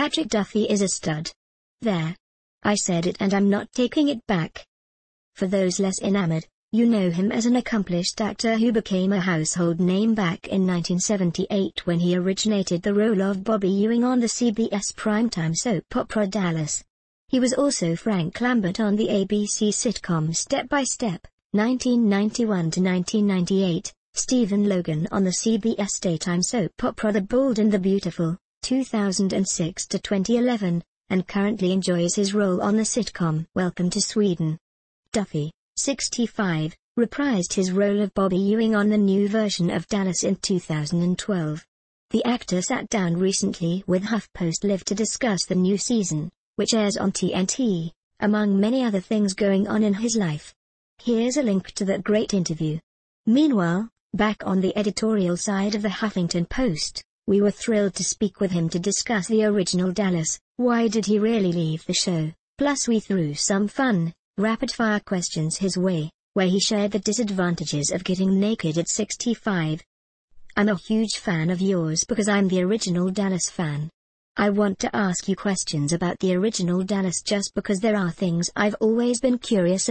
Patrick Duffy is a stud. There. I said it and I'm not taking it back. For those less enamored, you know him as an accomplished actor who became a household name back in 1978 when he originated the role of Bobby Ewing on the CBS primetime soap opera Dallas. He was also Frank Lambert on the ABC sitcom Step by Step, 1991 to 1998, Stephen Logan on the CBS daytime soap opera The Bold and the Beautiful, 2006 to 2011, and currently enjoys his role on the sitcom Welcome to Sweden. Duffy, 65, reprised his role of Bobby Ewing on the new version of Dallas in 2012. The actor sat down recently with HuffPost Live to discuss the new season, which airs on TNT, among many other things going on in his life. Here's a link to that great interview. Meanwhile, back on the editorial side of the Huffington Post, we were thrilled to speak with him to discuss the original Dallas, why did he really leave the show, plus we threw some fun, rapid-fire questions his way, where he shared the disadvantages of getting naked at 65. I'm a huge fan of yours because I'm the original Dallas fan. I want to ask you questions about the original Dallas just because there are things I've always been curious